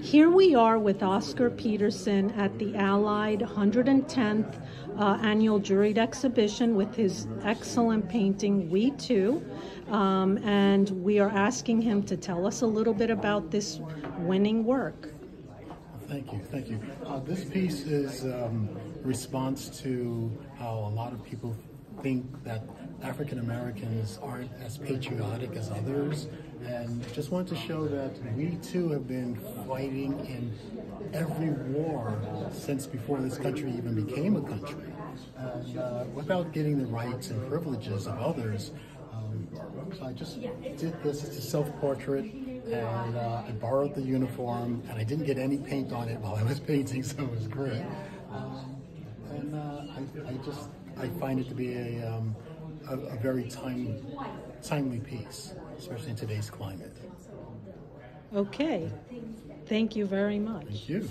Here we are with Oscar Peterson at the Allied 110th uh, Annual Juried Exhibition with his excellent painting, We Too. Um, and we are asking him to tell us a little bit about this winning work. Thank you, thank you. Uh, this piece is um, response to how a lot of people think that African Americans aren't as patriotic as others, and just wanted to show that we too have been fighting in every war since before this country even became a country. And uh, without getting the rights and privileges of others, um, I just did this. It's a self-portrait, and uh, I borrowed the uniform, and I didn't get any paint on it while I was painting, so it was great. Um, and uh, I, I, just I find it to be a, um, a, a very timely, timely piece, especially in today's climate. Okay. Thank you very much. Thank you.